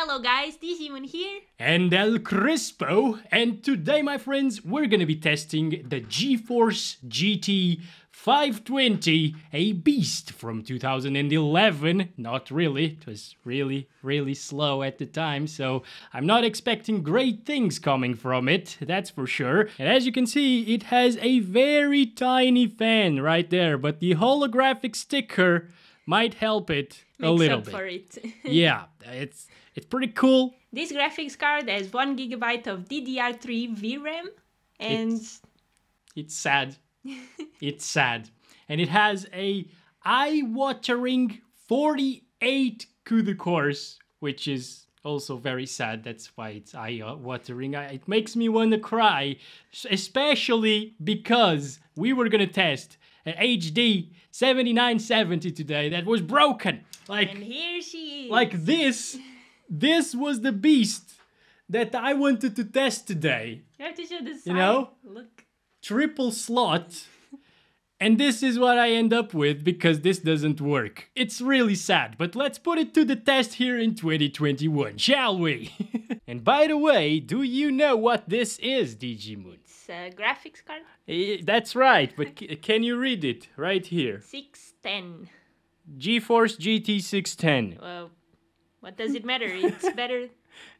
Hello guys, Digimoon here. and El Crispo. And today, my friends, we're gonna be testing the GeForce GT 520, a beast from 2011. Not really, it was really, really slow at the time, so I'm not expecting great things coming from it, that's for sure. And as you can see, it has a very tiny fan right there, but the holographic sticker might help it a little bit. for it. yeah, it's it's pretty cool. this graphics card has 1 gigabyte of DDR3 VRAM and It's- It's sad. it's sad. And it has a eye-watering 48 CUDA cores, which is also very sad. That's why it's eye-watering. It makes me want to cry, especially because we were gonna test an HD 7970 today that was broken. Like and here she is. like this. This was the beast that I wanted to test today you have to show the side. you know? Look. triple slot. And this is what I end up with because this doesn't work. It's really sad, but let's put it to the test here in 2021, shall we? and by the way, do you know what this is, Digimoon? It's a graphics card. That's right, but c- can you read it right here? 610. GeForce GT 610. Well, what does it matter? It's better.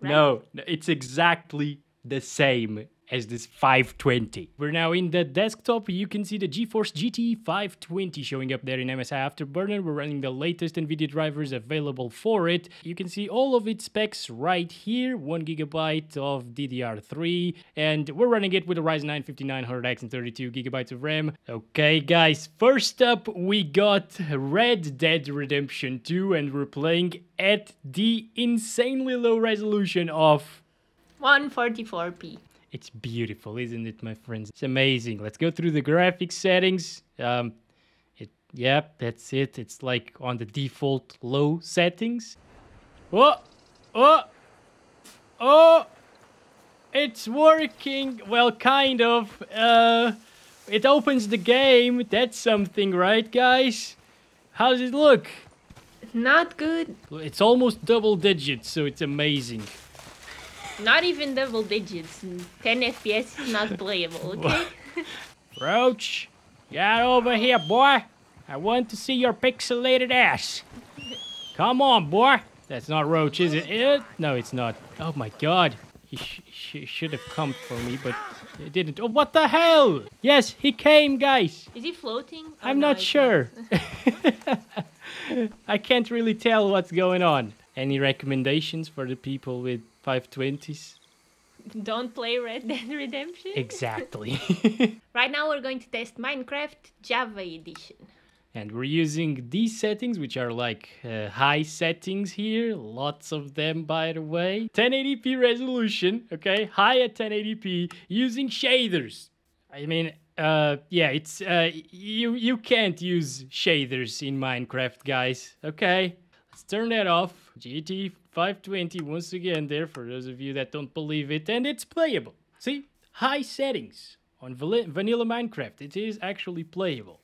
Right? No, it's exactly the same as this 520. We're now in the desktop. You can see the GeForce GT 520 showing up there in MSI Afterburner. We're running the latest NVIDIA drivers available for it. You can see all of its specs right here. One gigabyte of DDR3, and we're running it with a Ryzen 9 5900X and 32 gigabytes of RAM. Okay, guys, first up we got Red Dead Redemption 2, and we're playing at the insanely low resolution of 144p. It's beautiful, isn't it, my friends? It's amazing. Let's go through the graphics settings. Um, it, yep, that's it. It's like on the default low settings. Oh, oh, oh! It's working. Well, kind of. Uh, it opens the game. That's something, right, guys? How does it look? Not good. It's almost double digits, so it's amazing. Not even double digits. 10 FPS is not playable, okay? Roach, get over here, boy. I want to see your pixelated ass. Come on, boy. That's not Roach, is it? it? No, it's not. Oh my god. He sh- sh- should have come for me, but he didn't. Oh, what the hell? Yes, he came, guys. Is he floating? I'm no, not sure. I can't really tell what's going on. Any recommendations for the people with 520s? Don't play Red Dead Redemption. Exactly. Right now we're going to test Minecraft Java Edition. And we're using these settings, which are like uh, high settings here. Lots of them, by the way. 1080p resolution, okay? High at 1080p using shaders. I mean, uh, yeah, it's uh, you you can't use shaders in Minecraft, guys. Okay, let's turn that off. GT 520 once again there for those of you that don't believe it, and it's playable. See, high settings on vanilla Minecraft. It is actually playable.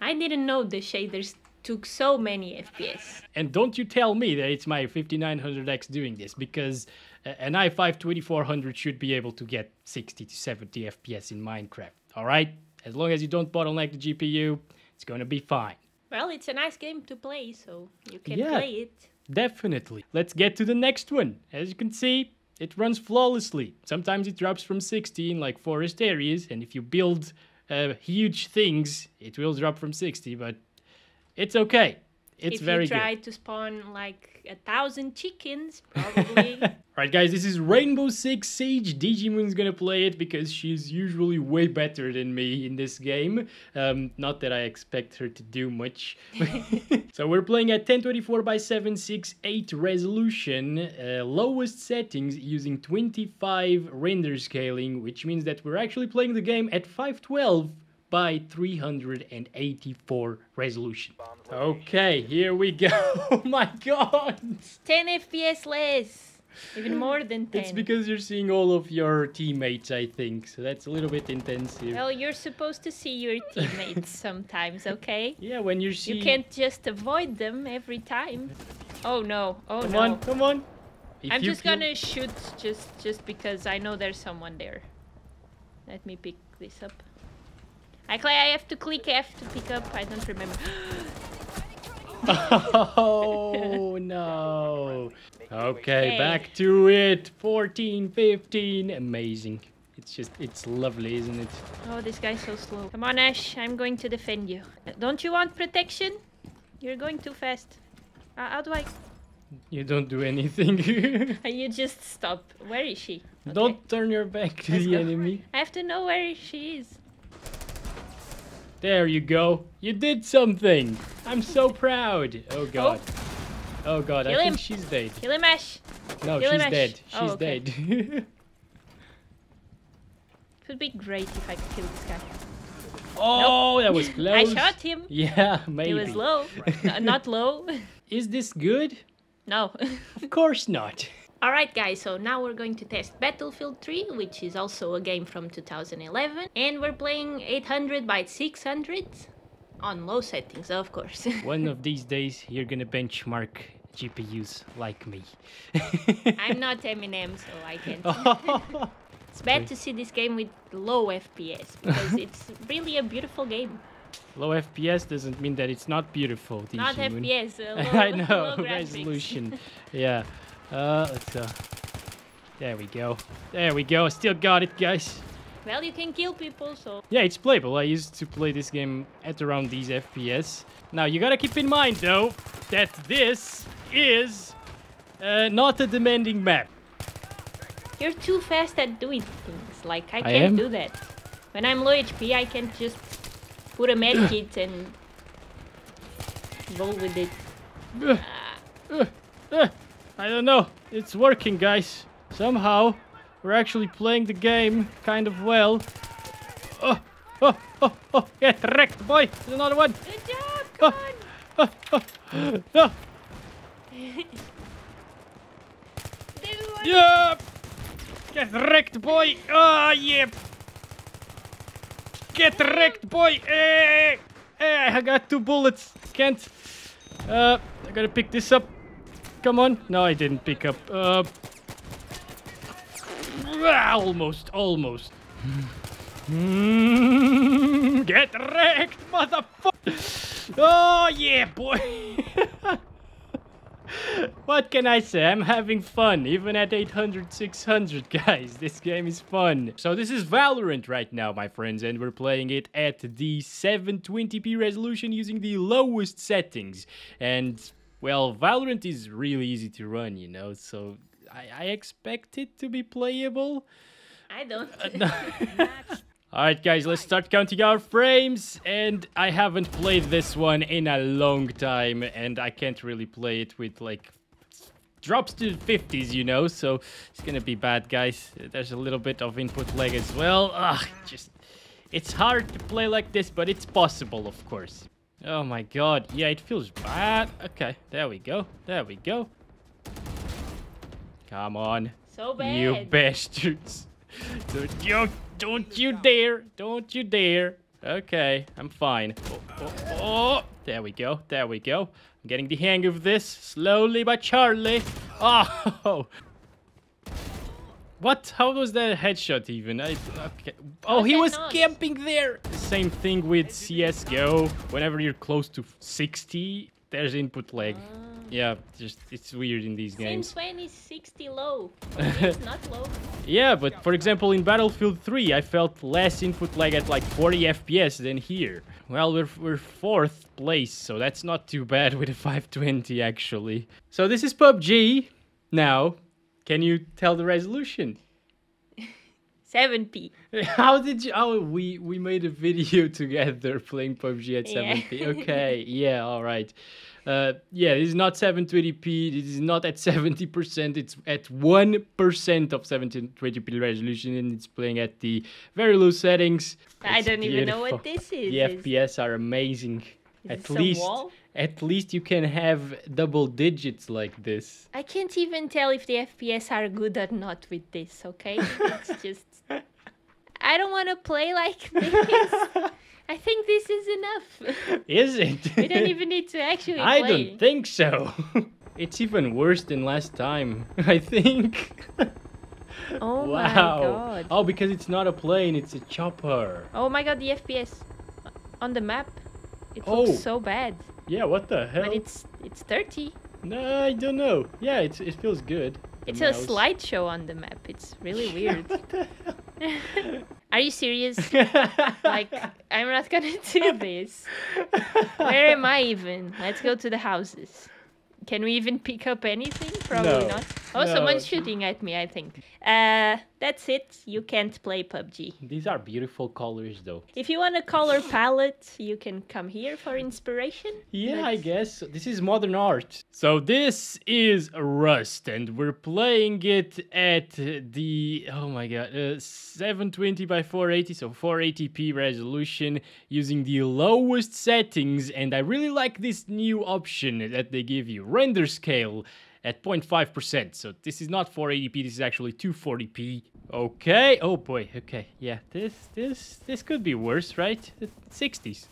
I didn't know the shaders took so many FPS. And don't you tell me that it's my 5900X doing this, because an i5 2400 should be able to get 60 to 70 FPS in Minecraft, alright? As long as you don't bottleneck the GPU, it's gonna be fine. Well, it's a nice game to play, so you can Yeah. play it. Definitely. Let's get to the next one. As you can see, it runs flawlessly. Sometimes it drops from 60 in like forest areas, and if you build uh, huge things, it will drop from 60, but it's okay. It's if very you good. try to spawn like a thousand chickens, probably. Alright guys, this is Rainbow Six Siege. Digimoon's gonna play it because she's usually way better than me in this game. Um, not that I expect her to do much. so we're playing at 1024 by 768 resolution, uh, lowest settings using 25 render scaling, which means that we're actually playing the game at 512 by 384 resolution. Okay, here we go. oh my god! 10 FPS less. Even more than 10. It's because you're seeing all of your teammates, I think. So that's a little bit intensive. Well, you're supposed to see your teammates sometimes, okay? yeah, when you see... seeing. You can't just avoid them every time. Oh no, oh Come no. on, come on. If I'm just kill- gonna shoot just just because I know there's someone there. Let me pick this up. I I have to click F to pick up. I don't remember. Oh no. Okay, Okay. back to it. 14, 15. Amazing. It's just, it's lovely, isn't it? oh, this guy's so slow. Come on, Ash. I'm going to defend you. Don't you want protection? You're going too fast. Uh, how do I? You don't do anything. You just stop. Where is she? Okay. Don't turn your back to Let's the go. enemy. I have to know where she is. There you go. You did something. I'm so proud. Oh, oh. god. Oh god, Kill I him. think she's dead. Kill him, Ash. No, Kill him, she's Ash. dead. Oh, she's Oh, okay. dead. It would be great if I could kill this guy. oh, that was close. I shot him. Yeah, maybe. He was low. No, not low. Is this good? no. Of course not. Alright guys, so now we're going to test Battlefield 3, which is also a game from 2011. And we're playing 800 by 600 on low settings, of course. One of these days, you're gonna benchmark GPUs like me. I'm not Eminem, so I can't. It's bad to see this game with low FPS, because it's really a beautiful game. Low FPS doesn't mean that it's not beautiful. Not Tishimun. FPS, uh, low, I know, low resolution. yeah. Uh, let's, uh, there we go. There we go. I Still got it, guys. Well, you can kill people, so... Yeah, it's playable. I used to play this game at around these FPS. Now, you gotta keep in mind, though, that this is uh, not a demanding map. You're too fast at doing things. Like, I I can't am? do that. When I'm low HP, I can just put a med kit and roll with it. Uh, uh, uh, I don't know. It's working, guys. Somehow, we're actually playing the game kind of well. Oh, oh, oh, oh, get wrecked, boy. There's another one. Good job, come Oh. on! Oh, oh, no. There's one. Yeah. Get wrecked, boy. Ah, yeah. Get wrecked, boy. Eh, eh, I got two bullets. Can't. Uh, I gotta pick this up. Come on. No, I didn't pick up. Uh, almost, almost. Mm, Get wrecked, motherfucker. Oh, yeah, boy. what can I say? I'm having fun, even at 800, 600, guys. This game is fun. So this is Valorant right now, my friends, and we're playing it at the 720p resolution using the lowest settings. And, well, Valorant is really easy to run, you know, so I, I expect it to be playable. I don't. Uh, Alright guys, let's start counting our frames and I haven't played this one in a long time and I can't really play it with like drops to 50s, you know, so it's gonna be bad guys. There's a little bit of input lag as well. Ugh, just it's hard to play like this, but it's possible, of course. Oh my god, yeah, it feels bad. Okay, there we go, there we go. Come on. so bad. You bastards. Don't you, don't you dare. Don't you dare. Okay, I'm fine. Oh, oh, oh. There we go. There we go. I'm getting the hang of this. Slowly but Charlie. Oh. What? How was that headshot even? I, okay. Oh, he was not? camping there. Same thing with CSGO. Whenever you're close to 60, there's input lag. Ah. Yeah, just it's weird in these games. Since when is 60 low? it's not low. Yeah, but for example, in Battlefield 3, I felt less input lag at like 40 FPS than here. Well, we're, we're fourth place, so that's not too bad with a 520 actually. So this is PUBG. Now, can you tell the resolution? 7p. How did you? Oh, we we made a video together playing PUBG at Yeah. 70. Okay, yeah, all right. Uh, yeah, this is not 720p. This is not at 70%. It's at 1% of 720p resolution, and it's playing at the very low settings. I It's don't even know what this is. The FPS are amazing. is at least, wall? At least you can have double digits like this. I can't even tell if the FPS are good or not with this, okay? It's just. I don't want to play like this. I think this is enough. Is it? we don't even need to actually I play. don't think so. it's even worse than last time, I think. Oh my wow. god. Oh, because it's not a plane, it's a chopper. Oh my god, the FPS on the map. It Oh. looks so bad. Yeah, what the hell? But it's it's 30. No, I don't know. Yeah, it's, it feels good. It's mouse. a slideshow on the map. It's really weird. what the hell? Are you serious? like, I'm not gonna do this. Where am I even? Let's go to the houses. Can we even pick up anything? Probably No. not. Oh, No. someone's shooting at me, I think. Uh, that's it. You can't play PUBG. These are beautiful colors, though. If you want a color palette, you can come here for inspiration. Yeah, but- I guess. This is modern art. So this is Rust, and we're playing it at the, oh my god, uh, 720 by 480, so 480p resolution, using the lowest settings, and I really like this new option that they give you, render scale at 0.5%. So this is not 480p, this is actually 240p. Okay, oh boy, okay, yeah, this, this, this could be worse, right? 60s.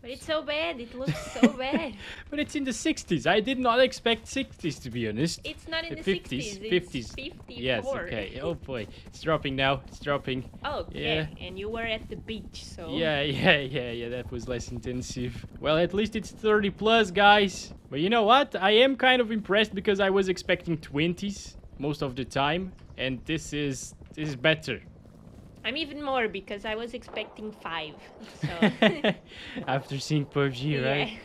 But it's so bad. It looks so bad. But it's in the 60s. I did not expect 60s to be honest. It's not in the, The 60s. 50s, It's 50s. 54. Yes, okay. Oh boy. It's dropping now. It's dropping. Oh, okay. And you were at the beach, so. Yeah, yeah, yeah, yeah. That was less intensive. Well, at least it's 30 plus, guys. But you know what? I am kind of impressed because I was expecting 20s most of the time. And this is this is better. I'm even more because I was expecting five. So. After seeing PUBG, Yeah. right?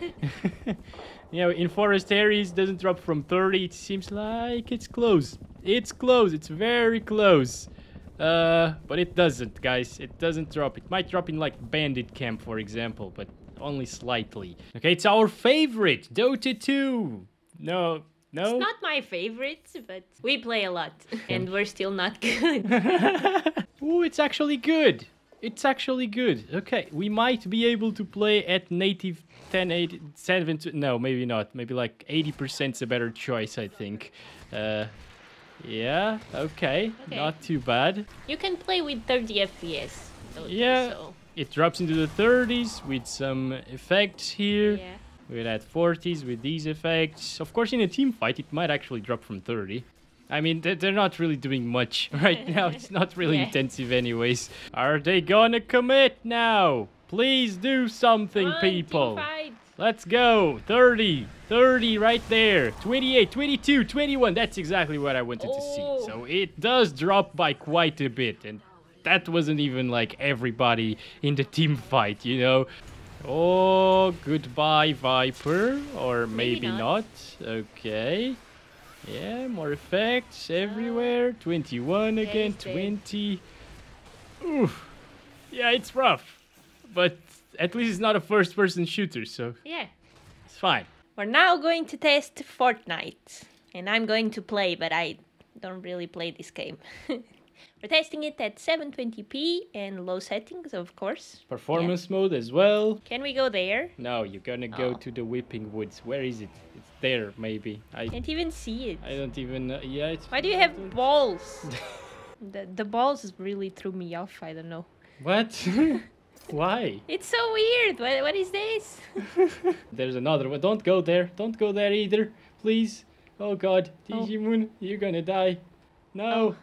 you know, in forest areas doesn't drop from 30. It seems like it's close. It's close. It's very close. Uh, but it doesn't, guys. It doesn't drop. It might drop in like Bandit Camp, for example, but only slightly. Okay, it's our favorite, Dota 2. No, no. It's not my favorite, but we play a lot, and we're still not good. Ooh, it's actually good. It's actually good. Okay, we might be able to play at native 10, 8, 7, no, maybe not. Maybe like 80% is a better choice, I think. Uh, yeah, okay, Okay. not too bad. you can play with 30 FPS. though, Yeah. So, It drops into the 30s with some effects here. yeah. We're at 40s with these effects. Of course, in a team fight, it might actually drop from 30. I mean, they- they're not really doing much right now. It's not really Yeah. intensive, anyways. Are they gonna commit now? Please do something, on, people. Let's go. 30, 30 right there. 28, 22, 21. That's exactly what I wanted to see. Oh. So it does drop by quite a bit. And that wasn't even like everybody in the team fight, you know? Oh, goodbye, Viper. Or maybe, Maybe not. not. Okay. Yeah, more effects everywhere. Uh, 21 again, 20. Oof. Yeah, it's rough. But at least it's not a first person shooter, so Yeah. it's fine. We're now going to test Fortnite. And I'm going to play, but I don't really play this game. We're testing it at 720p and low settings, of course. Performance mode as well. Can we go there? No, you're gonna go Oh. to the Weeping Woods. Where is it? It's there, maybe. I Can't even see it. I don't even know. Yeah, it's. Why do you have balls? the, the balls really threw me off. I don't know. What? Why? It's so weird. What, what is this? There's another one. Don't go there. Don't go there either. Please. Oh god. Oh. Digimoon, you're gonna die. No. Oh.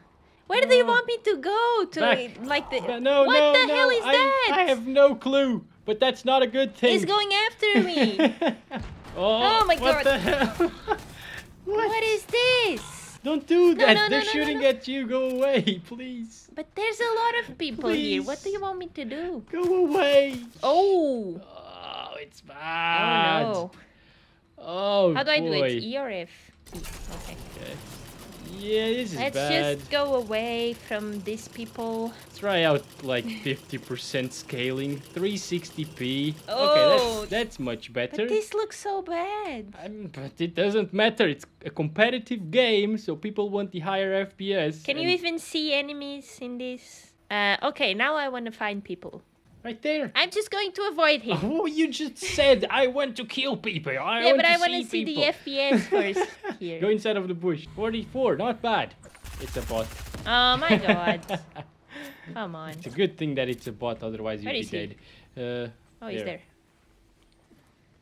Where do you oh. want me to go? To Back. like the no, what no, the no. hell is I, that? I have no clue. But that's not a good thing. He's going after me. oh, Oh my what God. the hell? what? what is this? Don't do that. no, no, They're shooting at you. Go away, please. But there's a lot of people here. What do you want me to do? Go away. Oh. Oh, it's bad. Oh bad. no. Oh, How do I do it? E or F? E. Okay. Okay. Yeah, this is Let's bad. just go away from these people. Try out like 50% scaling, 360p. Oh. okay, that's, that's much better. But this looks so bad. Um, but it doesn't matter. It's a competitive game, so people want the higher FPS. Can you even see enemies in this? Uh, okay, now I want to find people. Right there. I'm just going to avoid him. Oh, you just said I want to kill people. I yeah, but to I want to see people. the FPS first here. Go inside of the bush. 44, not bad. It's a bot. Oh my god. Come on. It's a good thing that it's a bot, otherwise you'd be dead. Uh, Oh, he's there.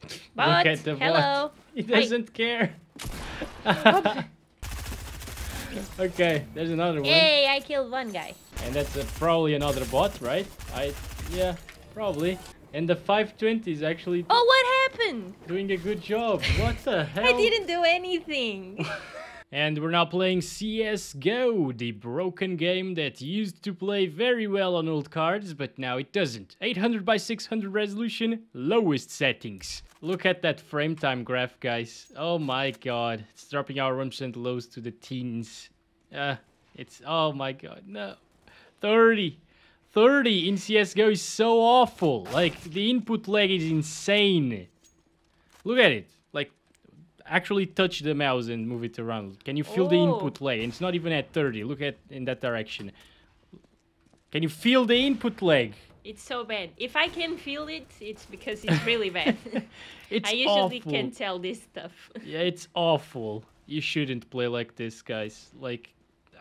there. But at the bot. hello. He doesn't care. okay, there's another one. Yay! I killed one guy. And that's uh, probably another bot, right? I yeah, probably. And the 520 is actually Oh, what happened? doing a good job. What the hell? I didn't do anything. And we're now playing CSGO, the broken game that used to play very well on old cards, but now it doesn't. 800 by 600 resolution, lowest settings. Look at that frame time graph, guys. Oh my god. It's dropping our 1% lows to the teens. Uh, it's, oh my god, no. 30. 30 in CSGO is so awful. Like, the input lag is insane. Look at it. Like, actually touch the mouse and move it around. Can you feel the Oh. input lag? It's not even at 30. Look at in that direction. Can you feel the input lag? it's so bad. If I can feel it, it's because it's really bad. It's I usually awful. can tell this stuff. Yeah, it's awful. You shouldn't play like this, guys. Like,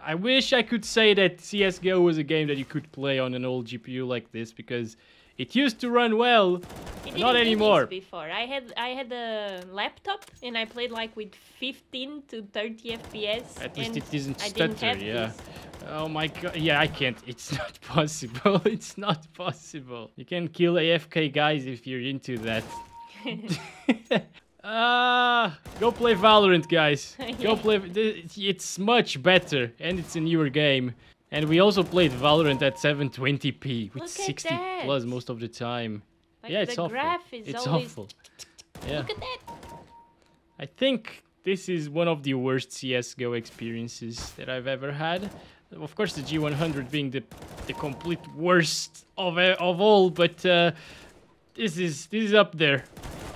I wish I could say that CSGO was a game that you could play on an old GPU like this because it used to run well, It not anymore. Before I had I had a laptop and I played like with 15 to 30 FPS. At least it isn't stutter, yeah. this. Oh my god, yeah, I can't. It's not possible. It's not possible. You can kill AFK guys if you're into that. Ah, go play Valorant, guys. Go play. It's much better, and it's a newer game. And we also played Valorant at 720p with 60 that. plus most of the time. Like yeah, it's awful. it's always. awful. Yeah. Look at that. I think this is one of the worst CS:GO experiences that I've ever had. Of course, the G100 being the the complete worst of of all, but uh, this is this is up there.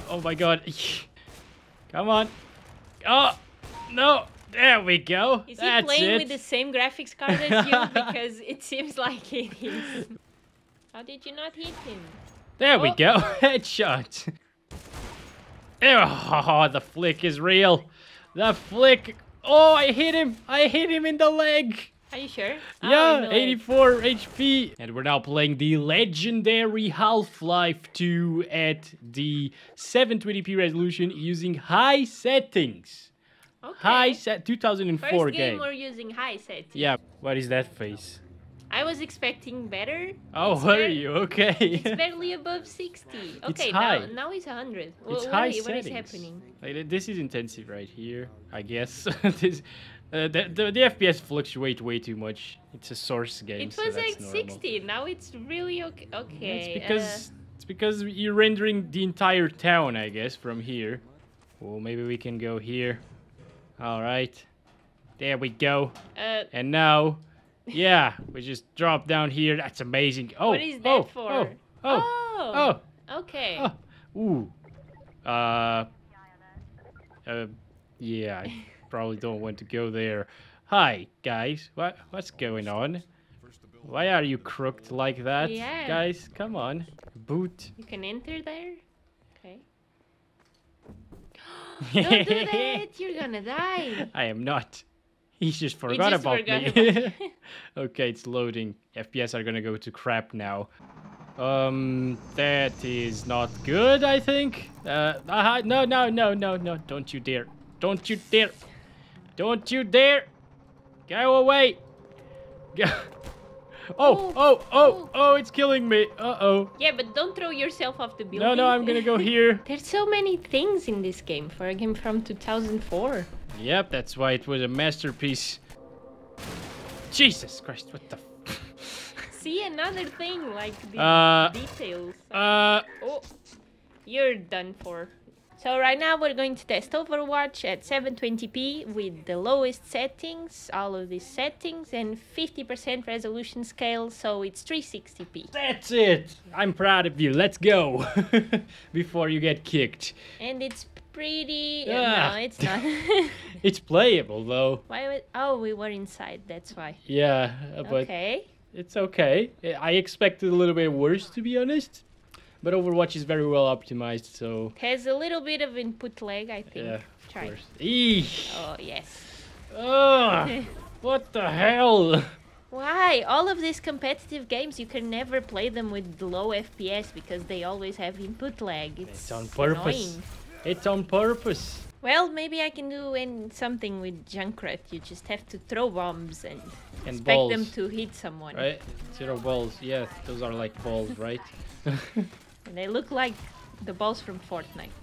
Oh my god! Come on! Oh no! There we go. Is he playing it. with the same graphics card as you? Because it seems like it is. How did you not hit him? There we Oh. go. Headshot. Oh, the flick is real. The flick. Oh, I hit him. I hit him in the leg. Are you sure? Oh, Yeah, leg. 84 HP. And we're now playing the legendary Half-Life 2 at the 720p resolution using high settings. Okay. High set 2004 First game game. we're using high settings. Yeah, what is that face? I was expecting better. Oh, It's you? Okay. It's barely above 60. Okay, high. now now it's 100. It's what high i- what is happening? Like, this is intensive right here, I guess. this, uh, the, the, the FPS fluctuate way too much. It's a source game, It so was that's like normal. 60. Now it's really okay. Okay. It's uh, because it's because you're rendering the entire town, I guess, from here. Well, maybe we can go here. All right, there we go. uh, And now, yeah, we just drop down here. That's amazing. Oh, What is that oh, for? Oh, oh, oh, oh, okay. oh. Ooh. Uh. Uh. Yeah, probably don't want to go there. Hi, guys. What what's going on? Why are you crooked like that, Yeah. guys? Come on, boot. You can enter there. Okay. Don't do that. You're gonna die. I am not. He just forgot just about forgot me. about okay, it's loading. FPS are gonna go to crap now. Um, that is not good, I think. Uh, uh, no, no, no, no, no. Don't you dare. Don't you dare. Don't you dare. Go away. Go. Oh, Oh, oh, oh, oh. oh, it's killing me. Uh-oh. Yeah, but don't throw yourself off the building. No, no, I'm gonna go here. There's so many things in this game for a game from 2004. Yep, that's why it was a masterpiece. Jesus Christ, what the See another thing like the Uh, details. Uh, Oh, you're done for. So right now we're going to test Overwatch at 720p with the lowest settings, all of these settings, and 50% resolution scale, so it's 360p. that's it. I'm proud of you. Let's go. Before you get kicked. And it's pretty... Ah. No, it's not. It's playable though. why. Oh, we were inside, that's why. Yeah, but Okay. it's okay. I expected a little bit worse to be honest. But Overwatch is very well optimized, so has a little bit of input lag, I think. yeah, of Try. course. Eesh. Oh, yes. Ugh, what the hell? Why? All of these competitive games, you can never play them with low FPS because they always have input lag. It's, It's on purpose. annoying. It's on purpose. Well, maybe I can do in something with Junkrat. You just have to throw bombs and, And expect balls. them to hit someone. Right? Zero balls. Yeah, those are like balls, right? And they look like the balls from Fortnite.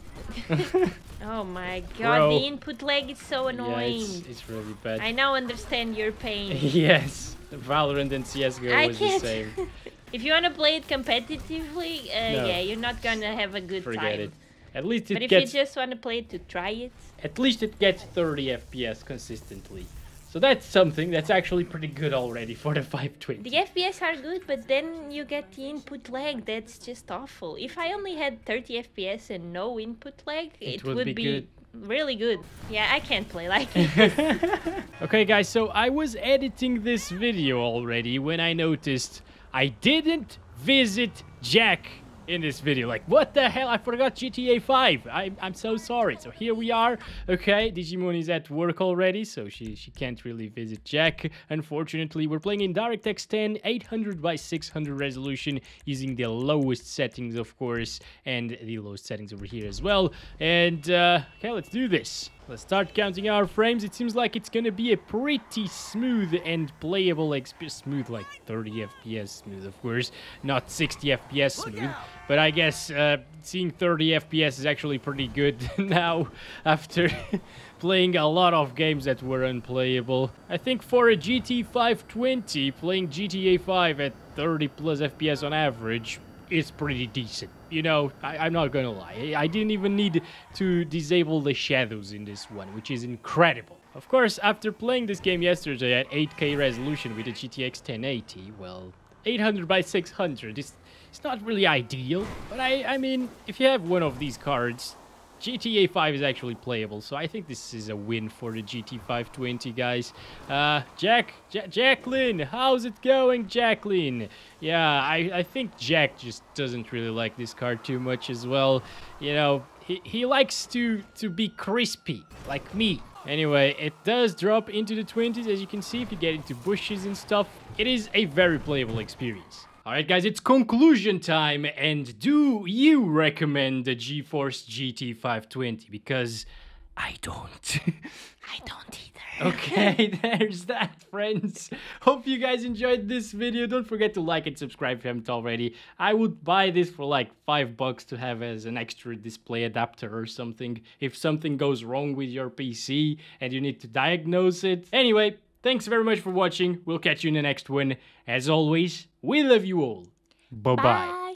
oh my god, Bro. the input lag is so yeah, annoying. it's, it's really bad. I now understand your pain. yes, Valorant and CSGO I was the can't. same. if you want to play it competitively, uh, No. yeah, you're not gonna have a good Forget time. it. At least it But it if gets you just want to play it to try it, at least it gets 30 FPS consistently. So that's something that's actually pretty good already for the 520. the FPS are good, but then you get the input lag. That's just awful. If I only had 30 FPS and no input lag, it, would be good. really good. Yeah, I can't play like it. okay guys, so I was editing this video already when I noticed I didn't visit Jack in this video. Like, what the hell? I forgot GTA 5. I, I'm so sorry. So here we are. Okay, Digimoon is at work already, so she, she can't really visit Jack. Unfortunately, we're playing in DirectX 10 800 by 600 resolution using the lowest settings, of course, and the lowest settings over here as well. And, uh, okay, let's do this. Let's start counting our frames. It seems like it's gonna be a pretty smooth and playable experience. Smooth, like 30 FPS smooth, of course. Not 60 FPS smooth. But I guess uh, seeing 30 FPS is actually pretty good now after playing a lot of games that were unplayable. I think for a GT 520, playing GTA 5 at 30 plus FPS on average is pretty decent. You know, I, I'm not gonna lie. I, I didn't even need to disable the shadows in this one, which is incredible. Of course, after playing this game yesterday at 8K resolution with a GTX 1080, well, 800 by 600 is it's not really ideal, but I, I mean, if you have one of these cards, GTA 5 is actually playable, so I think this is a win for the GT 520 guys. Uh, Jack, ja Jacqueline, how's it going, Jacqueline? Yeah, I, I think Jack just doesn't really like this car too much as well. You know, he, he likes to, to be crispy, like me. Anyway, it does drop into the 20s, as you can see, if you get into bushes and stuff. It is a very playable experience. Alright guys, it's conclusion time, and do you recommend the GeForce GT 520? Because I don't. I don't either. okay, there's that, friends. Hope you guys enjoyed this video. Don't forget to like and subscribe if you haven't already. I would buy this for like five bucks to have as an extra display adapter or something if something goes wrong with your PC and you need to diagnose it. Anyway, thanks very much for watching. We'll catch you in the next one. As always, we love you all. Bye-bye. Bye.